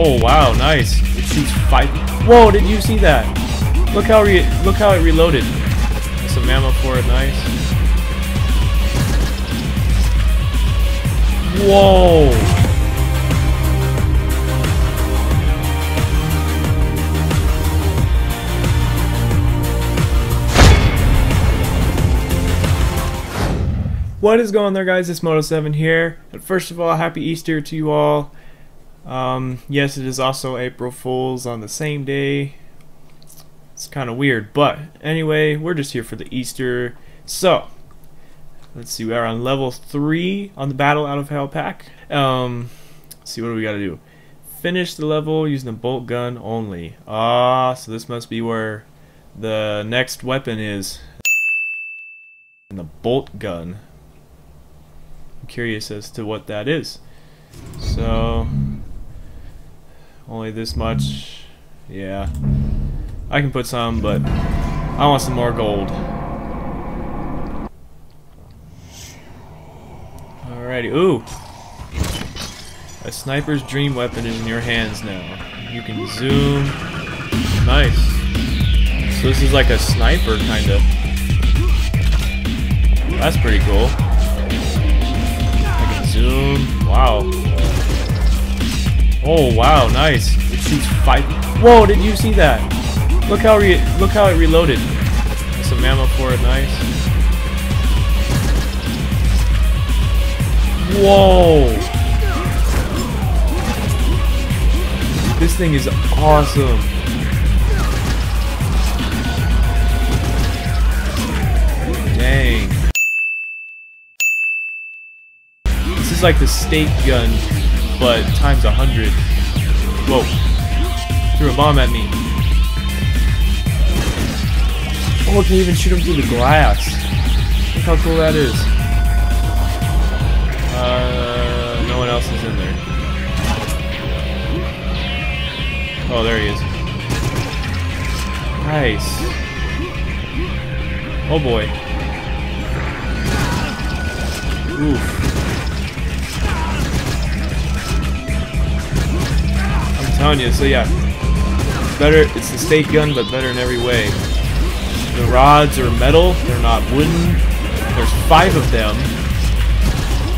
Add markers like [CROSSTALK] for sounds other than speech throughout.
Oh wow, nice. It shoots five. Whoa! Did you see that? Look how re look how it reloaded. Some ammo for it, nice. Whoa! What is going on there guys, it's Moto7 here. And first of all, happy Easter to you all. Um, yes, it is also April Fool's on the same day. It's kind of weird, but anyway, we're just here for the Easter. So, let's see, we are on level 3 on the Battle Out of Hell pack. Um, see, what do we gotta do? Finish the level using the bolt gun only. Ah, so this must be where the next weapon is. And the bolt gun curious as to what that is. So, only this much. Yeah. I can put some, but I want some more gold. Alrighty. Ooh! A sniper's dream weapon is in your hands now. You can zoom. Nice. So this is like a sniper, kinda. That's pretty cool. I can zoom. Wow. Oh wow, nice. It shoots five. Whoa! Did you see that? Look how re look how it reloaded. Some ammo for it, nice. Whoa! This thing is awesome. Dang. This is like the stake gun, but times a hundred. Whoa. Threw a bomb at me. Oh, it can even shoot him through the glass. Look how cool that is. Uh, no one else is in there. Oh, there he is. Nice. Oh boy. Oof. Telling you, so yeah. It's Better, it's the stake gun, but better in every way. The rods are metal, they're not wooden. There's five of them.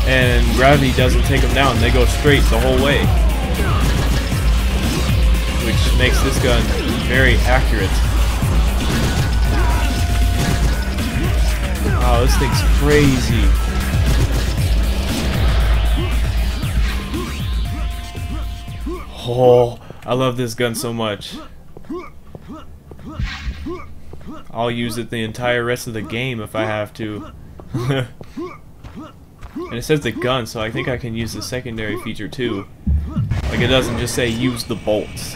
And gravity doesn't take them down, they go straight the whole way. Which makes this gun very accurate. Wow, this thing's crazy. Oh, I love this gun so much. I'll use it the entire rest of the game if I have to. [LAUGHS] and it says the gun, so I think I can use the secondary feature too. Like it doesn't just say use the bolts.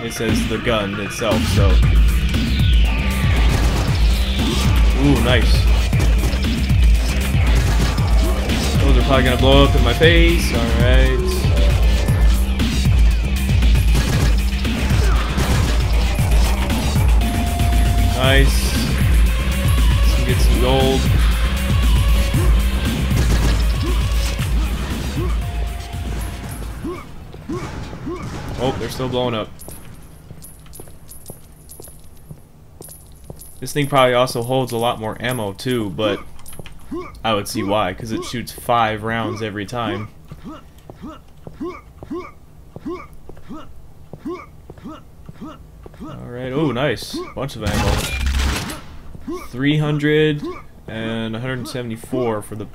It says the gun itself, so. Ooh, nice. Those are probably gonna blow up in my face, alright. Nice. Let's get some gold. Oh, they're still blowing up. This thing probably also holds a lot more ammo too, but I would see why, because it shoots five rounds every time. Alright, oh nice. Bunch of ammo. 300 and 174 for the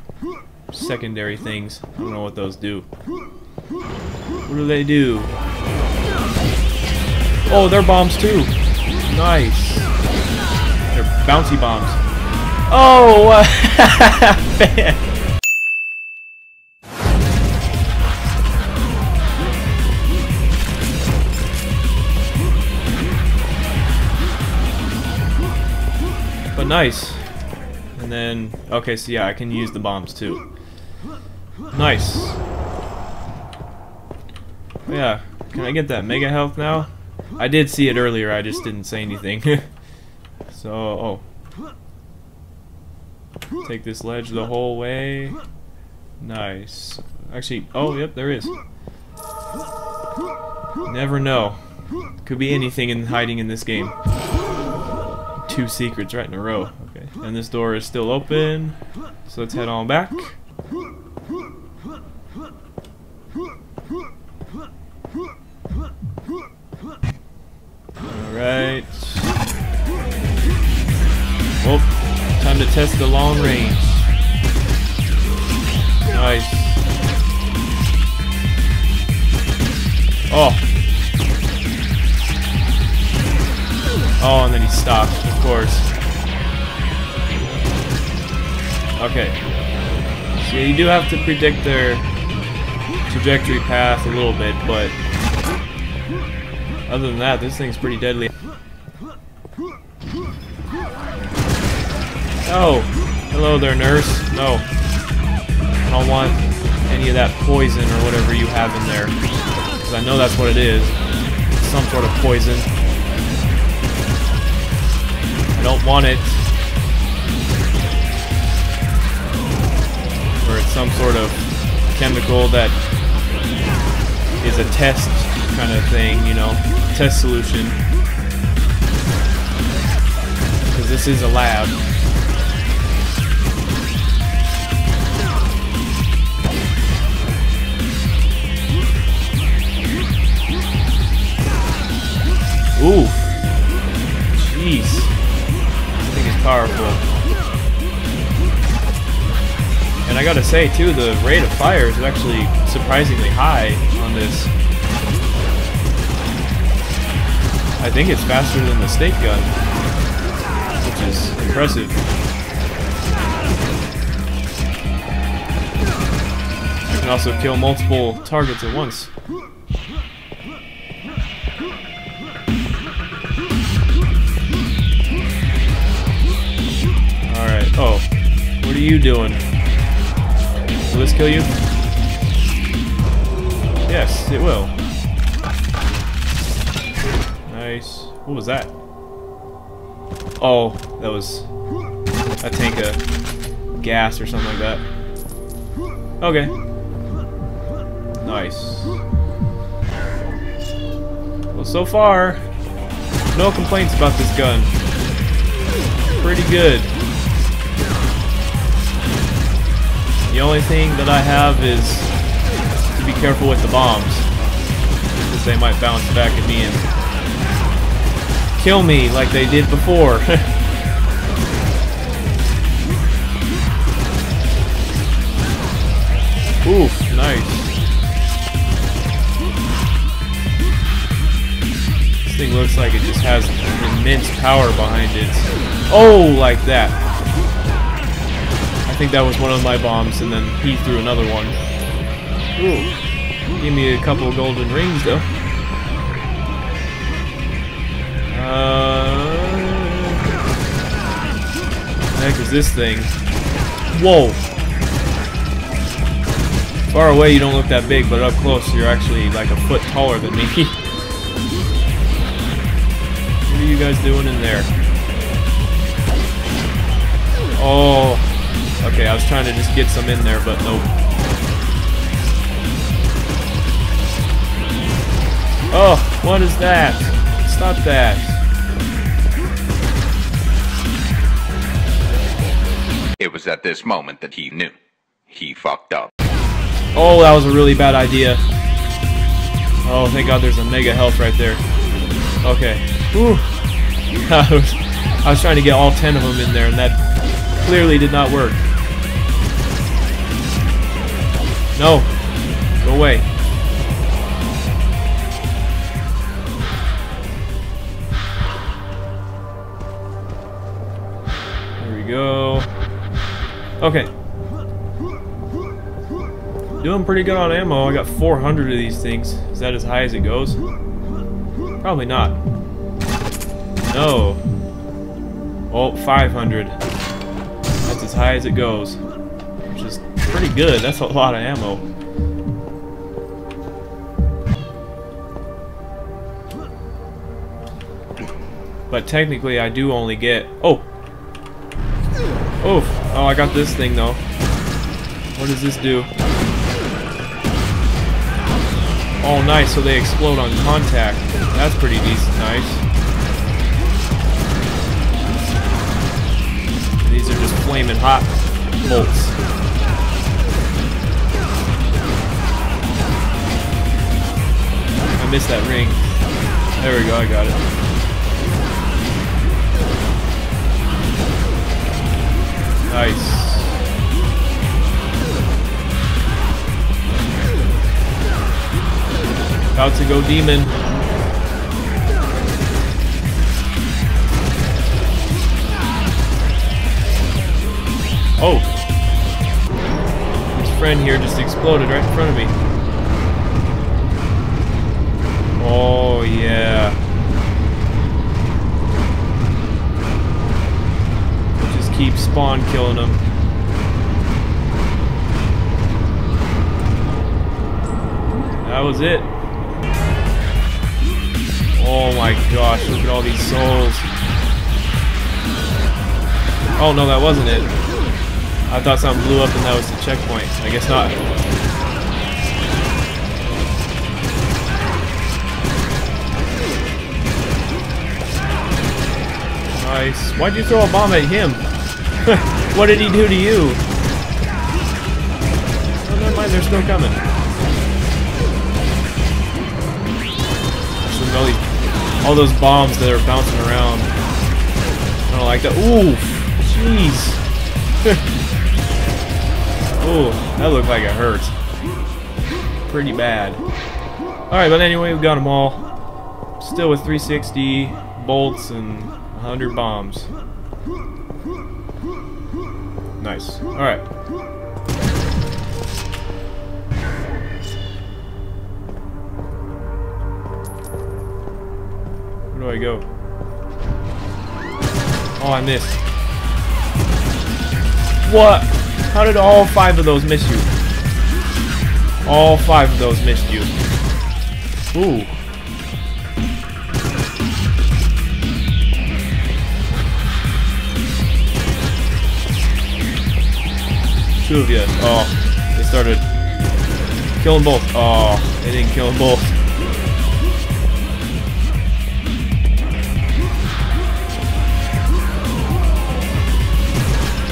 secondary things. I don't know what those do. What do they do? Oh, they're bombs too. Nice. They're bouncy bombs. Oh! [LAUGHS] nice. And then, okay, so yeah, I can use the bombs too. Nice. Yeah, can I get that mega health now? I did see it earlier, I just didn't say anything. [LAUGHS] so, oh. Take this ledge the whole way. Nice. Actually, oh, yep, there is. Never know. Could be anything in hiding in this game. Two secrets right in a row. Okay. And this door is still open. So let's head on back. Alright. Oh, time to test the long range. Nice. Oh. Oh, and then he stopped, of course. Okay. So you do have to predict their trajectory path a little bit, but other than that, this thing's pretty deadly. Oh! Hello there, nurse. No. I don't want any of that poison or whatever you have in there. Because I know that's what it is. Some sort of poison. Don't want it. Or it's some sort of chemical that is a test kind of thing, you know, test solution. Because this is a lab. Ooh. Jeez. Powerful. And I gotta say too, the rate of fire is actually surprisingly high on this. I think it's faster than the stake gun, which is impressive. You can also kill multiple targets at once. Oh. What are you doing? Will this kill you? Yes, it will. Nice. What was that? Oh, that was a tank of gas or something like that. Okay. Nice. Well, so far, no complaints about this gun. Pretty good. The only thing that I have is to be careful with the bombs. Because they might bounce back at me and kill me like they did before. [LAUGHS] Oof, nice. This thing looks like it just has immense power behind it. Oh, like that. I think that was one of my bombs, and then he threw another one. Ooh. Give me a couple golden rings, though. Uh, the heck is this thing? Whoa! Far away you don't look that big, but up close you're actually like a foot taller than me. [LAUGHS] what are you guys doing in there? Oh, okay, I was trying to just get some in there, but nope. Oh, what is that? Stop that. It was at this moment that he knew. He fucked up. Oh, that was a really bad idea. Oh, thank God there's a mega health right there. Okay. Whew. [LAUGHS] I was, I was trying to get all 10 of them in there, and that clearly did not work. No. Go away. There we go. Okay. Doing pretty good on ammo. I got 400 of these things. Is that as high as it goes? Probably not. No. Oh, 500. That's as high as it goes. Pretty good. That's a lot of ammo. But technically I do only get... Oh! Oof. Oh, I got this thing though. What does this do? Oh, nice. So they explode on contact. That's pretty decent. Nice. These are just flaming hot bolts. Missed that ring. There we go. I got it. Nice. About to go demon. Oh. His friend here just exploded right in front of me. Oh, yeah. Just keep spawn killing them. That was it. Oh my gosh, look at all these souls. Oh no, that wasn't it. I thought something blew up and that was the checkpoint. I guess not. Nice. Why'd you throw a bomb at him? [LAUGHS] what did he do to you? Oh, never mind, they're still coming. all, these, all those bombs that are bouncing around. I don't like that. Ooh, jeez. [LAUGHS] Ooh, that looked like it hurt. Pretty bad. Alright, but anyway, we've got them all. Still with 360 bolts and 100 bombs. Nice. Alright. Where do I go? Oh, I missed. What? How did all five of those miss you? All five of those missed you. Ooh. Two of you. Oh, they started killing both. Oh, they didn't kill them both.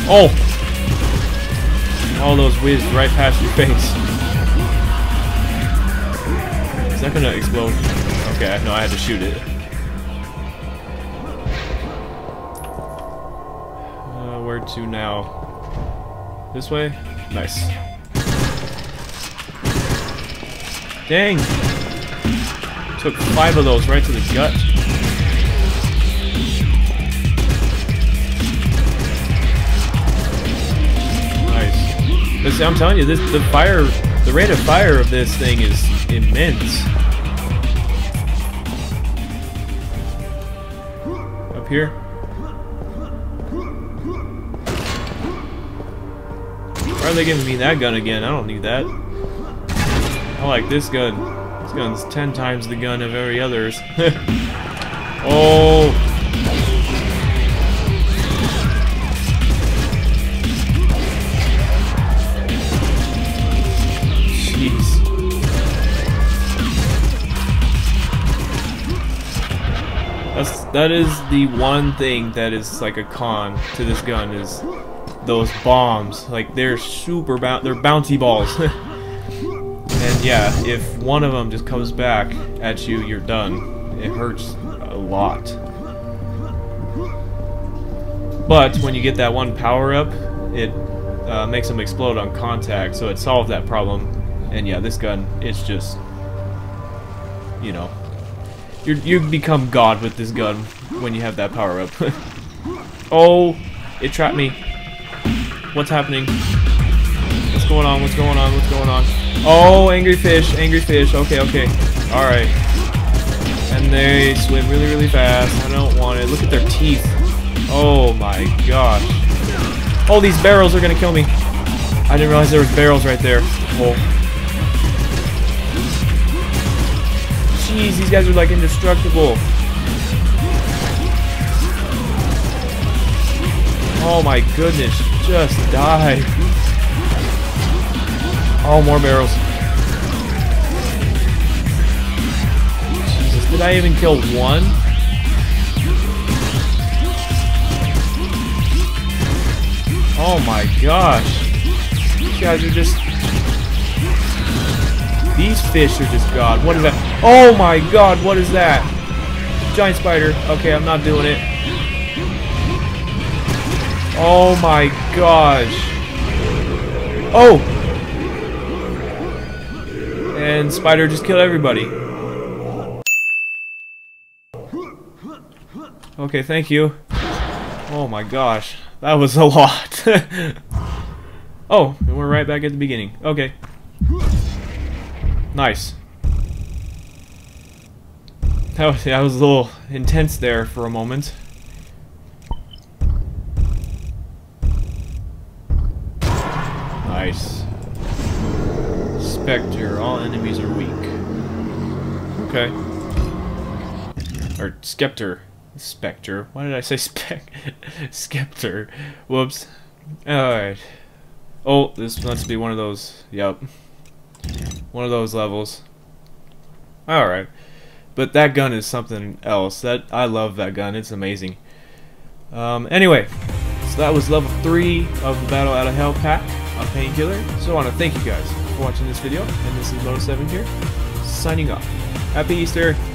Oh! All those whizzed right past your face. Is that gonna explode? Okay, no, I had to shoot it. Uh, where to now? This way? Nice. Dang! Took five of those right to the gut. Nice. I'm telling you, this the fire, the rate of fire of this thing is immense. Up here. Are they giving me that gun again? I don't need that. I like this gun. This gun's ten times the gun of every others. [LAUGHS] oh! Jeez. That's that is the one thing that is like a con to this gun is those bombs. Like they're super bound. They're bouncy balls. [LAUGHS] and yeah, if one of them just comes back at you, you're done. It hurts a lot. But when you get that one power up, it uh, makes them explode on contact, so it solved that problem. And yeah, this gun, it's just, you know, you you become God with this gun when you have that power up. [LAUGHS] oh, it trapped me. What's happening? What's going on? What's going on? What's going on? Oh, angry fish, angry fish. Okay, okay. Alright. And they swim really, really fast. I don't want it. Look at their teeth. Oh my gosh. Oh, these barrels are gonna kill me. I didn't realize there was barrels right there. Oh. Jeez, these guys are like indestructible. Oh my goodness, just die. Oh, more barrels. Did I even kill one? Oh my gosh. These guys are just... These fish are just god. What is that? Oh my god, what is that? Giant spider. Okay, I'm not doing it. Oh my gosh. Oh! And spider just killed everybody. Okay, thank you. Oh my gosh. That was a [LAUGHS] lot. oh, and we're right back at the beginning. Okay. Nice. That was, that was a little intense there for a moment. Spectre, all enemies are weak. Okay. Or Scepter. Spectre. Why did I say [LAUGHS] spec? Scepter. Whoops. Alright. Oh, this must be one of those. Yep. One of those levels. Alright. But that gun is something else. That I love that gun. It's amazing. Um, anyway, so that was level 3 of the Battle Out of Hell pack of Painkiller. So I want to thank you guys for watching this video. And this is Moto7 here, signing off. Happy Easter!